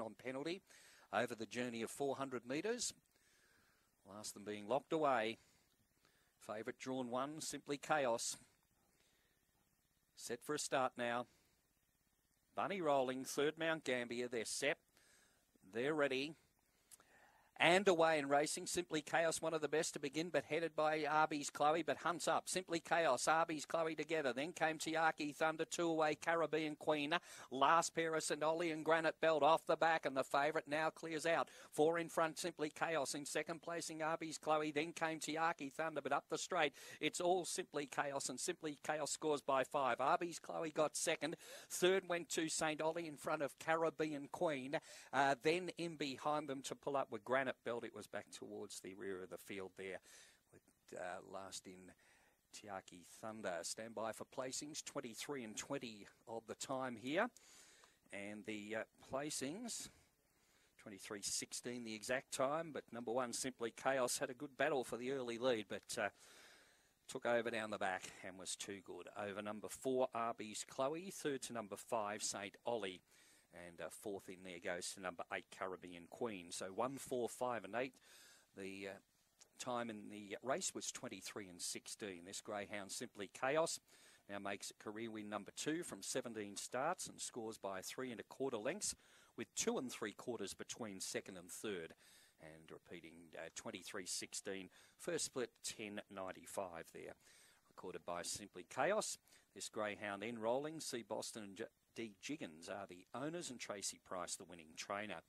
on penalty over the journey of 400 metres. Last them being locked away. Favourite drawn one, Simply Chaos. Set for a start now. Bunny rolling, third Mount Gambier. They're set. They're ready. And away in racing, Simply Chaos, one of the best to begin, but headed by Arby's Chloe, but hunts up. Simply Chaos, Arby's Chloe together. Then came Tiaki Thunder, two away, Caribbean Queen. Last pair of St. Ollie and Granite Belt off the back, and the favourite now clears out. Four in front, Simply Chaos. In second placing, Arby's Chloe. Then came Tiaki Thunder, but up the straight, it's all Simply Chaos, and Simply Chaos scores by five. Arby's Chloe got second. Third went to St. Ollie in front of Caribbean Queen. Uh, then in behind them to pull up with Granite belt, it was back towards the rear of the field there with uh, last in Tiaki Thunder. Stand by for placings, 23 and 20 of the time here. And the uh, placings, 23.16 the exact time, but number one, Simply Chaos, had a good battle for the early lead, but uh, took over down the back and was too good. Over number four, Arby's Chloe, third to number five, St. Ollie. And uh, fourth in there goes to number eight, Caribbean Queen. So one, four, five, and eight. The uh, time in the race was 23 and 16. This greyhound simply chaos. Now makes it career win number two from 17 starts and scores by three and a quarter lengths with two and three quarters between second and third. And repeating uh, 23 16. First split 10 95 there. Recorded by Simply Chaos. This greyhound enrolling. See Boston and D. Jiggins are the owners and Tracy Price the winning trainer.